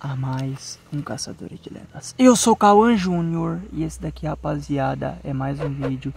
a mais um caçador de lendas. Eu sou o Cauã Júnior e esse daqui, rapaziada, é mais um vídeo.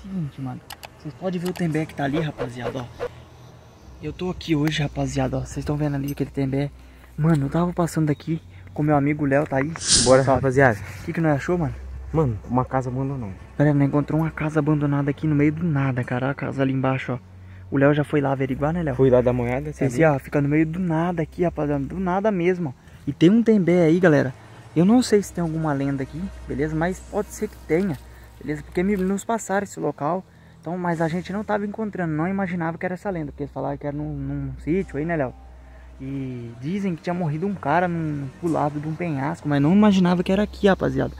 Seguinte, mano, vocês podem ver o tembé que tá ali, rapaziada, ó. Eu tô aqui hoje, rapaziada, ó. Vocês estão vendo ali aquele tembé. Mano, eu tava passando aqui com meu amigo Léo, tá aí. Bora, rapaziada. O que que nós achou, mano? Mano, uma casa abandonada. Galera, nós encontrou uma casa abandonada aqui no meio do nada, cara. A casa ali embaixo, ó. O Léo já foi lá averiguar, né, Léo? Fui lá dar uma olhada. Esse, ó, fica no meio do nada aqui, rapaziada. Do nada mesmo, ó. E tem um tembé aí, galera. Eu não sei se tem alguma lenda aqui, beleza? Mas pode ser que tenha, beleza? Porque me, nos passaram esse local. Então, mas a gente não tava encontrando, não imaginava que era essa lenda. Porque eles falaram que era num, num sítio aí, né, Léo? E dizem que tinha morrido um cara num, pro lado de um penhasco, mas não imaginava que era aqui, rapaziada.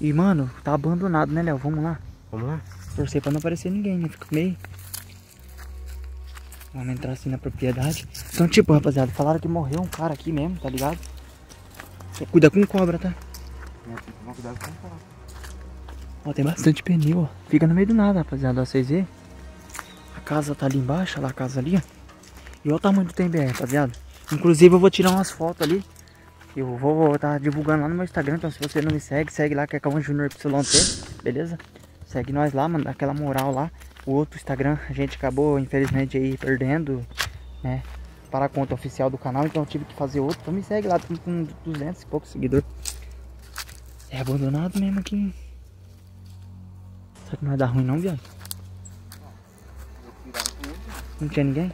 E, mano, tá abandonado, né, Léo? Vamos lá? Vamos lá? Torcer pra não aparecer ninguém, né? Fica meio... Vamos entrar assim na propriedade. Então, tipo, rapaziada, falaram que morreu um cara aqui mesmo, tá ligado? Cuida com cobra, tá? Cuidado com cobra. Ó, tem bastante pneu, ó. Fica no meio do nada, rapaziada. Ó, vocês vê? A casa tá ali embaixo, lá a casa ali, ó. E olha o tamanho do TMBR, rapaziada. Inclusive, eu vou tirar umas fotos ali. Eu vou estar tá divulgando lá no meu Instagram. Então, se você não me segue, segue lá, que é Calma Junior YT, beleza? Segue nós lá, mano, dá aquela moral lá. O outro Instagram, a gente acabou, infelizmente, aí perdendo, né? Para a conta oficial do canal, então eu tive que fazer outro. Então me segue lá, tô com 200 e poucos seguidores. É abandonado mesmo aqui. Será que não vai dar ruim não, viado? Não tinha ninguém?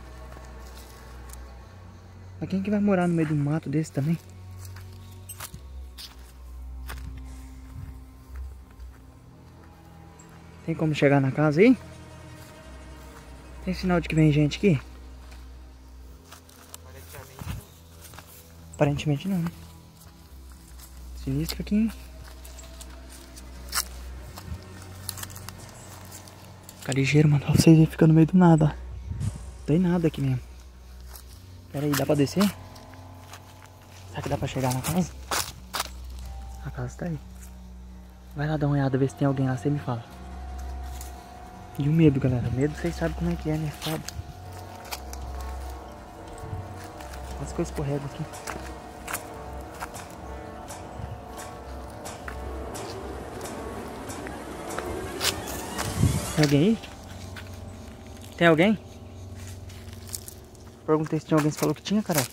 Mas quem que vai morar no meio do mato desse também? Tem como chegar na casa aí? Tem sinal de que vem gente aqui? Aparentemente não? Sinistro aqui? Fica ligeiro, mano. Vocês verem, fica no meio do nada. Não tem nada aqui mesmo. Pera aí, dá pra descer? Será que dá pra chegar na casa? A casa tá aí. Vai lá dar uma olhada, ver se tem alguém lá, você me fala. E o medo, galera. Medo vocês sabem como é que é, né? Sabe? Quase que eu escorrego aqui. Tem alguém aí? Tem alguém? Perguntei se tinha alguém, você falou que tinha, cara.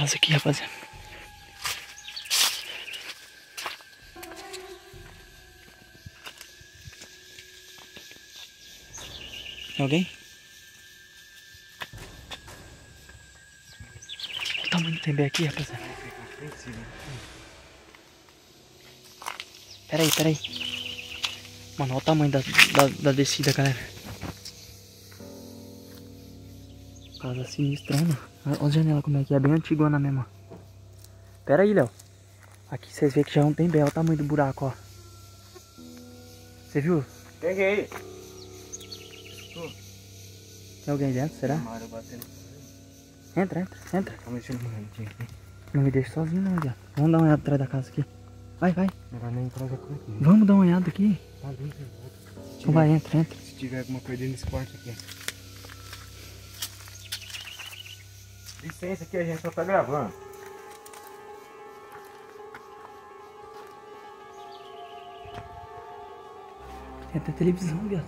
Casa aqui, rapaziada. Alguém? Olha o tamanho do tembé aqui, rapaziada. Pera aí, pera aí. Mano, olha o tamanho da, da, da descida, galera. Casa sinistrona. Olha a janela como é que é, bem antigona mesmo. Pera aí, Léo. Aqui vocês veem que já não tem bem, olha o tamanho do buraco, ó. Você viu? Peguei. Tem alguém dentro, será? Mário batendo. Entra, entra, entra. Tá mexendo. Não me deixe sozinho não, viado. Vamos dar uma olhada atrás da casa aqui. Vai, vai. Não vai nem entrar já aqui. Vamos dar uma olhada aqui. Tá vai, entra, entra. Se tiver alguma coisa nesse quarto aqui. Licença aqui, a gente só tá gravando. Tem até televisão, viado.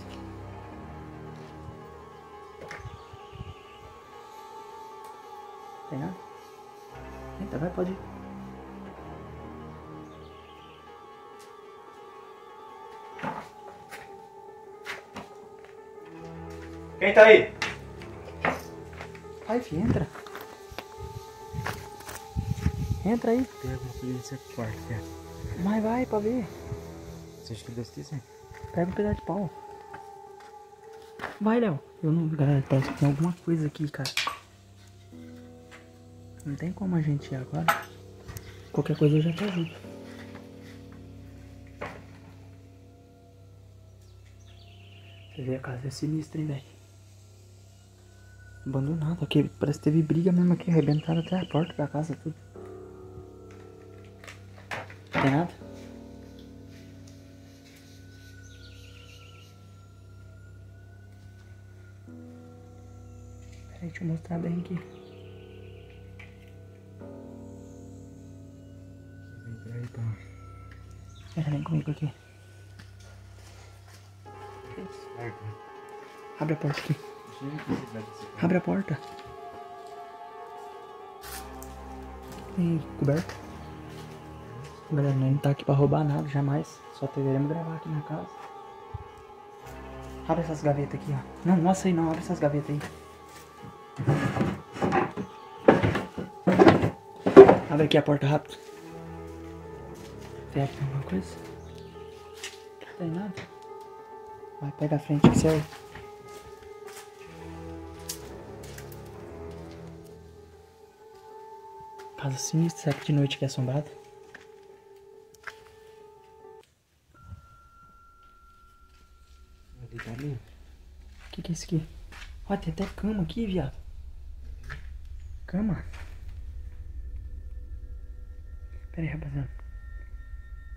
Tem nada? Entra, vai, pode ir. Quem tá aí? Vai, filho, entra. Entra aí. Tem alguma coisa nesse quarto aqui. Mas vai pra ver. Você acha que ter sim? Pega um pedaço de pau. Vai, Léo. Eu não. Galera, parece que tem alguma coisa aqui, cara. Não tem como a gente ir agora. Qualquer coisa eu já te ajudo. Você vê a casa é sinistra, hein, velho. Abandonado. Aqui parece que teve briga mesmo aqui. Arrebentaram até a porta da casa, tudo. Nada? Peraí, deixa eu mostrar bem aqui. Entra aí. Pera, vem comigo aqui. Abre a porta aqui. Abre a porta. Tem coberto. Galera, não tá aqui pra roubar nada, jamais. Só deveremos gravar aqui na casa. Abre essas gavetas aqui, ó. Não, nossa aí não, abre essas gavetas aí. Abre aqui a porta rápido. Tem alguma coisa? Não tem nada. Vai, pega a frente que serve. Casa sinistra, será que de noite que é assombrada? Ali. O que, que é isso aqui? Ó, tem até cama aqui, viado. Cama? Pera aí, rapaziada.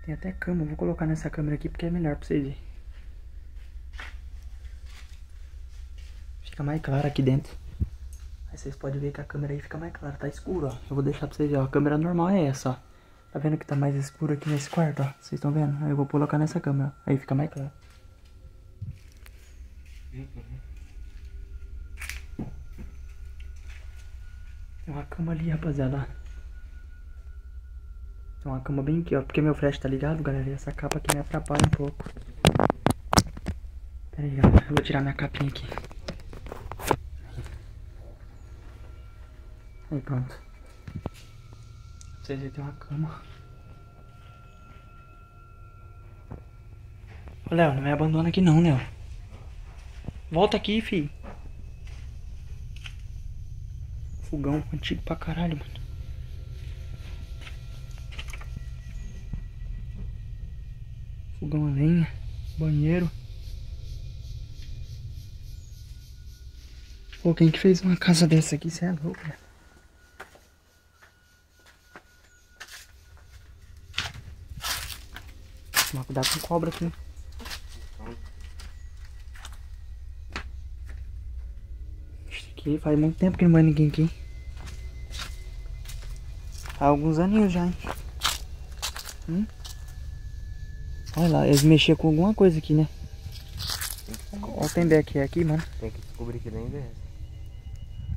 Tem até cama, vou colocar nessa câmera aqui porque é melhor pra vocês verem. Fica mais claro aqui dentro. Aí vocês podem ver que a câmera aí fica mais clara, tá escuro, ó. Eu vou deixar pra vocês verem, ó. A câmera normal é essa, ó. Tá vendo que tá mais escuro aqui nesse quarto, ó? Vocês estão vendo? Aí eu vou colocar nessa câmera. Aí fica mais claro. Tem uma cama ali, rapaziada. Tem uma cama bem aqui, ó. Porque meu flash tá ligado, galera. E essa capa aqui me atrapalha um pouco. Pera aí, galera. Eu vou tirar minha capinha aqui. Aí, pronto. Vocês verem, tem uma cama. Ô, Léo, não me abandona aqui não, Léo. Volta aqui, fi. Fogão antigo pra caralho, mano. Fogão a lenha, banheiro. Pô, quem que fez uma casa dessa aqui? Cê é louco, velho. Tomar cuidado com cobra aqui. Isso aqui faz muito tempo que não vai ninguém aqui. Há alguns aninhos já, hein? Hum? Olha lá, eles mexiam com alguma coisa aqui, né? Olha o Tembeck aqui, mano. Tem que descobrir que nem dessa.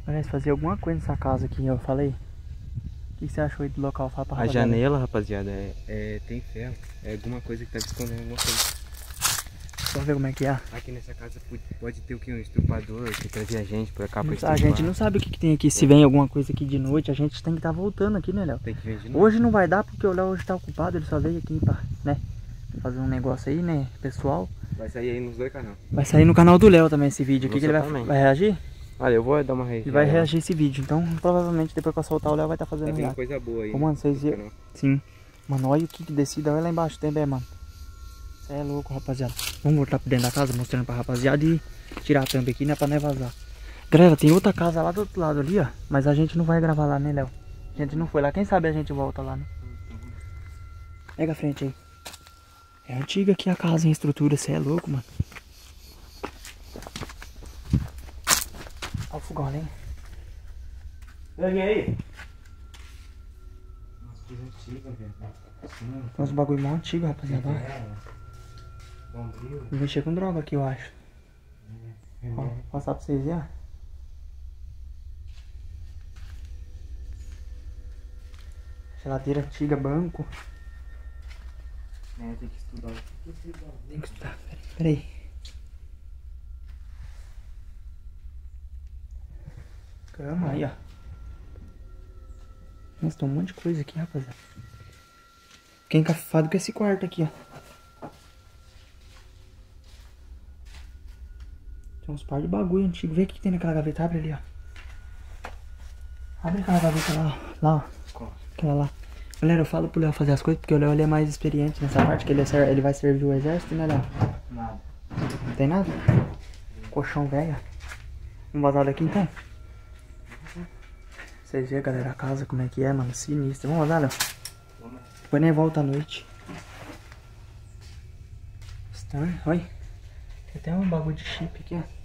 Parece fazer alguma coisa nessa casa aqui, eu falei. O que você achou aí do local? Fala pra A rapaziada. janela, rapaziada, é, é- tem ferro. É alguma coisa que tá escondendo alguma coisa. Vamos ver como é que é. Aqui nessa casa pode, ter o que? Um estrupador que trazia gente pra cá pra a gente não sabe o que, que tem aqui. Se vem alguma coisa aqui de noite, a gente tem que estar voltando aqui, né, Léo? Tem que vir de novo. Hoje não vai dar porque o Léo hoje tá ocupado, ele só veio aqui pra, né, fazer um negócio aí, né, pessoal. Vai sair aí nos dois canais. Vai sair no canal do Léo também esse vídeo aqui, No que ele vai, também. vai reagir. Olha, eu vou dar uma reagida. Ele vai reagir esse vídeo, então provavelmente depois que eu soltar o Léo vai estar Tá fazendo vindo lá. coisa boa aí. Ô, mano, vocês. Sim. Mano, olha o que que descida, olha lá embaixo também, mano. É louco, rapaziada. Vamos voltar pra dentro da casa, mostrando pra rapaziada e tirar a tampa aqui, né, pra não vazar. Galera, tem outra casa lá do outro lado ali, ó. Mas a gente não vai gravar lá, né, Léo? A gente não foi lá, quem sabe a gente volta lá, né? Pega a frente aí. É antiga aqui a casa em estrutura, você é louco, mano. Olha o fogão ali. Vem aí. Nossa, coisa antiga, velho. Uns bagulho mó antigo, rapaziada. ó. é. Bombril. Vou mexer com droga aqui, eu acho. Ó, É. passar pra vocês verem, ó. Geladeira antiga, banco. É, tem que estudar. Tem que estudar. Peraí. Peraí. Cama aí, ó. Nossa, tem um monte de coisa aqui, rapaziada. Fiquei encafado com esse quarto aqui, ó. Tem uns par de bagulho antigo. Vê o que tem naquela gaveta. Abre ali, ó. Abre aquela gaveta lá, ó. Lá, ó. Aquela lá. Galera, eu falo pro Léo fazer as coisas porque o Léo é mais experiente nessa parte, que ele, é ele vai servir o exército, né, Léo? Nada. Não tem nada? Colchão velho. Vamos vazar daqui então? Vocês verem, galera, a casa como é que é, mano. Sinistra. Vamos lá, Léo? Depois nem volta à noite. Estranho. Olha. Tem até um bagulho de chip aqui, ó.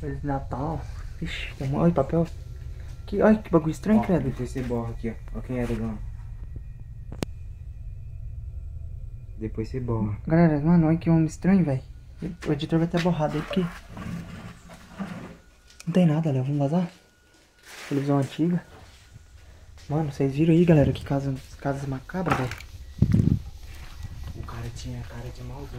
Coisa de Natal. Vixe, tem um... Olha papel. Que, olha que bagulho estranho, Ó, credo. Depois você borra aqui, ó. Ó quem era, Dona. Depois você borra. Galera, mano, olha que homem estranho, velho. O editor vai ter borrado aí, porque... Não tem nada, Léo. Vamos vazar? Televisão antiga. Mano, vocês viram aí, galera, que casa, casas macabras, velho. Cara tinha cara de maldoso.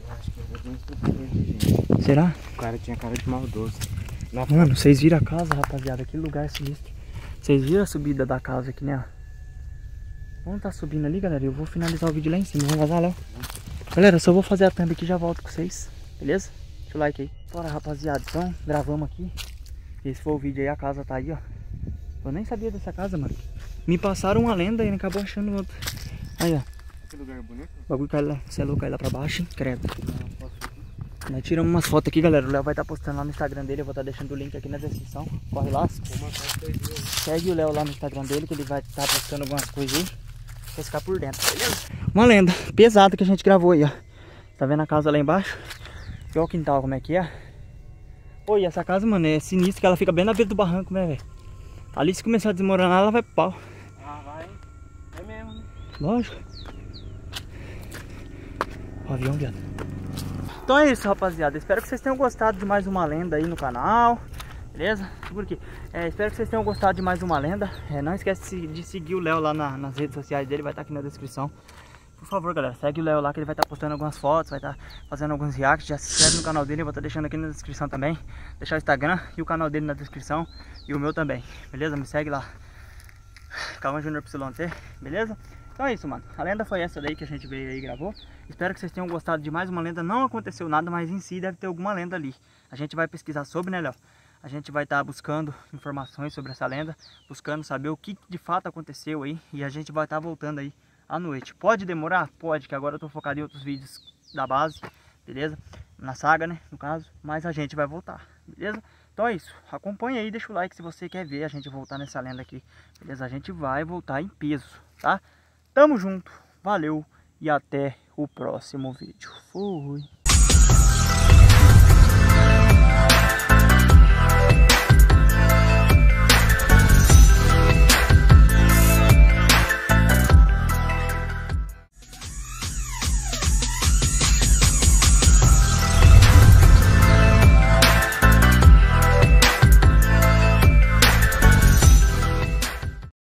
Eu acho que eu vou estudo aqui, gente. Será? O cara tinha cara de maldoso. Na Mano, vocês viram a casa, rapaziada? Que lugar sinistro. Vocês viram a subida da casa aqui, né? Vamos tá subindo ali, galera. Eu vou finalizar o vídeo lá em cima. Vamos vazar, Léo. Galera, eu só vou fazer a thumb aqui e já volto com vocês. Beleza? Deixa o like aí. Bora, rapaziada. Então, gravamos aqui. Esse foi o vídeo aí. A casa tá aí, ó. Eu nem sabia dessa casa, mano. Me passaram uma lenda e acabou achando outra. Aí, ó. Que lugar bonito. O bagulho cai lá. Você é louco, cai lá pra baixo, hein? Credo. Nós tiramos umas fotos aqui, galera. O Léo vai estar postando lá no Instagram dele. Eu vou estar deixando o link aqui na descrição. Corre lá. Segue o Léo lá no Instagram dele, que ele vai estar postando algumas coisas aí. Pra ficar por dentro, beleza? Uma lenda pesada que a gente gravou aí, ó. Tá vendo a casa lá embaixo? E olha o quintal como é que é. Pô, e essa casa, mano, é sinistra, que ela fica bem na beira do barranco, né, velho? Ali se começar a desmoronar, ela vai pro pau. Ah, vai. É mesmo, né? Lógico. O avião, viado. Então é isso, rapaziada. Espero que vocês tenham gostado de mais uma lenda aí no canal. Beleza? Segura aqui. É, espero que vocês tenham gostado de mais uma lenda. É, não esquece de- de seguir o Léo lá na- nas redes sociais dele. Vai estar aqui na descrição. Por favor, galera, segue o Léo lá que ele vai estar postando algumas fotos, vai estar fazendo alguns reacts. Já se inscreve no canal dele, eu vou estar deixando aqui na descrição também. Deixar o Instagram e o canal dele na descrição. E o meu também. Beleza? Me segue lá. Calma Junior YT, beleza? Então é isso, mano. A lenda foi essa daí que a gente veio aí e gravou. Espero que vocês tenham gostado de mais uma lenda. Não aconteceu nada, mas em si deve ter alguma lenda ali. A gente vai pesquisar sobre, né, Léo? A gente vai estar buscando informações sobre essa lenda, buscando saber o que de fato aconteceu aí. E a gente vai estar voltando aí à noite. Pode demorar? Pode, que agora eu tô focado em outros vídeos da base, beleza? Na saga, né, no caso. Mas a gente vai voltar, beleza? Então é isso. Acompanha aí, deixa o like se você quer ver a gente voltar nessa lenda aqui. Beleza? A gente vai voltar em peso, tá? Tamo junto, valeu e até o próximo vídeo. Fui!